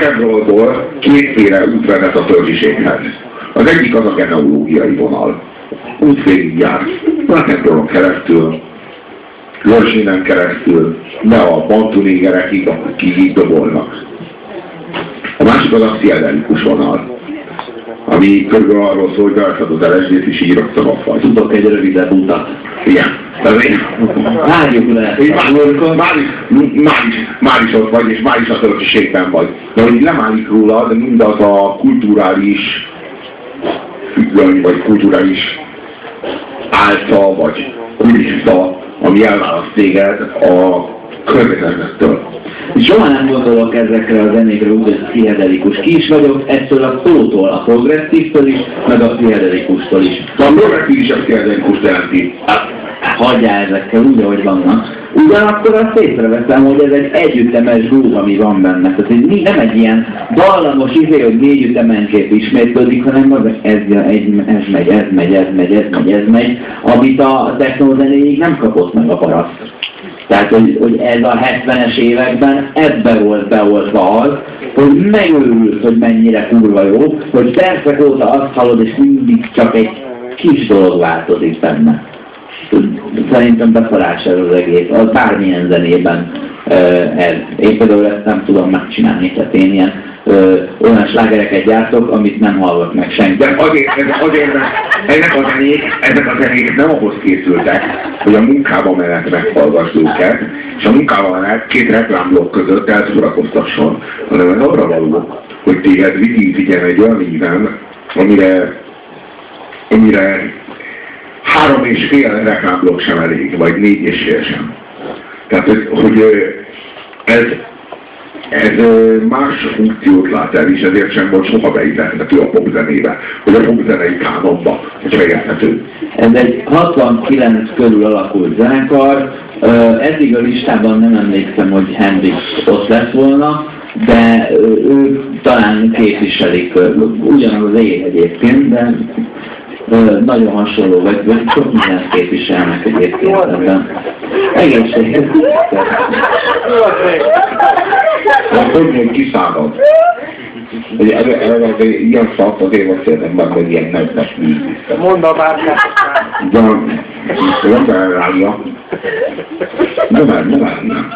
rock'n'rollból kétféle út vezet a törzsiséghez. Az egyik az a genealógiai vonal. Út végig jár. Rock'n'rollon keresztül, Lorzsinen keresztül, de a bantunégerekig, akik így dobolnak. A másik az a pszichedelikus vonal, ami körülbelül arról szól, hogy beadod az LSD-t és így rögtön a. Tudok egy rövidebb utat. Igen. Várjuk le. Már, már, is, már, is, már is ott vagy, és már is a törökségben vagy. De hogy lemálik rólad mindaz a kulturális függöny, vagy kulturális álca, vagy kulissza, ami elválaszt téged a környezetettől. Soha nem gondolok ezekre a zenékre úgy, hogy pszichedelikus. Ki is vagyok ettől a szótól, a progresszívtől is, meg a pszichedelikustól is. De a progresszív is a pszichedelikus jelenti. Hagyjál ezekkel úgy, ahogy vannak. Ugyanakkor azt észreveszem, hogy ez egy együttemes groove, ami van benne. Tehát ez nem egy ilyen dallamos izé, hogy négy ütemenként ismétlődik, hanem az ez, egy, ez megy, ez megy, ez megy, ez megy, ez megy, amit a technozenéig nem kapott meg a paraszt. Tehát, hogy, hogy ez a 70-es években ebbe volt beoltva az, hogy megőrülsz, hogy mennyire kurva jó, hogy percek óta azt hallod, és mindig csak egy kis dolog változik benne. Szerintem befarás ez az egész, az bármilyen zenében ez. Én például ezt nem tudom megcsinálni, tehát én ilyen olyan slágereket gyártok, amit nem hallgat meg senki. De azért, ez, azért ezek a zenék, ezek a zenék nem ahhoz készültek, hogy a munkában menet meghallgass őket, és a munkában menet két reklámblokk között elszórakoztasson, hanem ez arra való, hogy téged vigyen egy olyan íven, amire, amire három és fél reklámblokk sem elég, vagy négy és fél sem. Tehát, hogy, hogy ez, ez más funkciót lát el, és ezért sem volt soha beilleszthető a popzenébe, vagy a popzenei kánonba, hogy fejezhető. Ez egy 69 körül alakult zenekar, eddig a listában nem emlékszem, hogy Hendrix ott lett volna, de ők talán képviselik ugyanaz az év egyébként, de nagyon hasonló, vagy, vagy sok mindent képviselnek egyébként ebben. Egészséges. Hogy még kiszállod? Hogy ez ilyen szart azért beszélnek meg, hogy ilyen nemzes műzis. Mondd a bárkát. Nem elrágja. Nem, nem, nem, nem.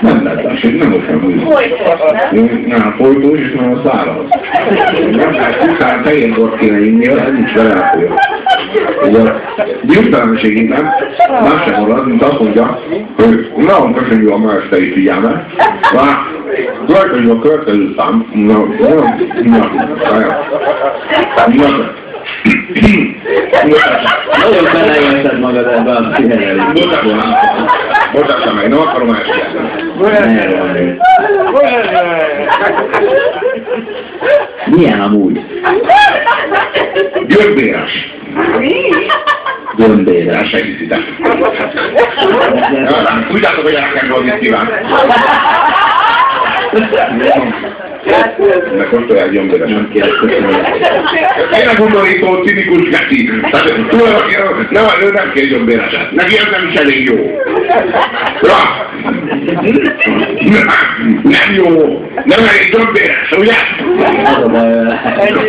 Nem lehet, nem olyan műzis. Nem, folytós és nagyon száraz. Nem lehet, pusztán fehér bort kéne inni, ez nincs vele elfolyó. Ugye, gyűjtelenségében más sem marad, mint azt mondja, hogy nagyon köszönjük a mesteri figyelmet. Rajta a következő szám, na, na, na, na, na, Nagyon beleélted magad ebbe a pszichedelikkusba. Mutassam meg, nem akarom elsietni. Milyen amúgy? Györbéres. Gömbéres. El segítitek. Tudjátok, hogy el kell dolgozni kíván. Nekem olyan gyömbéres. Nem kérek, köszönöm. Tényleg undorító, cinikus geci. Tehát nem, ő nem kér gyömbéreset. Neki ez nem is elég jó. Ja. Nem, nem jó. Nem elég gyömbéres, ugye?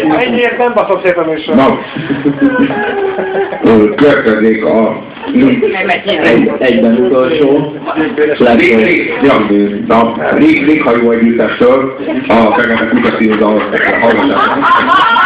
A Ennyiért nem baszok szépen műsor. Na, következik a Egy, egyben utolsó. Rég, ja, réghajó együttestől a Fekete Kutatínza hallgatás.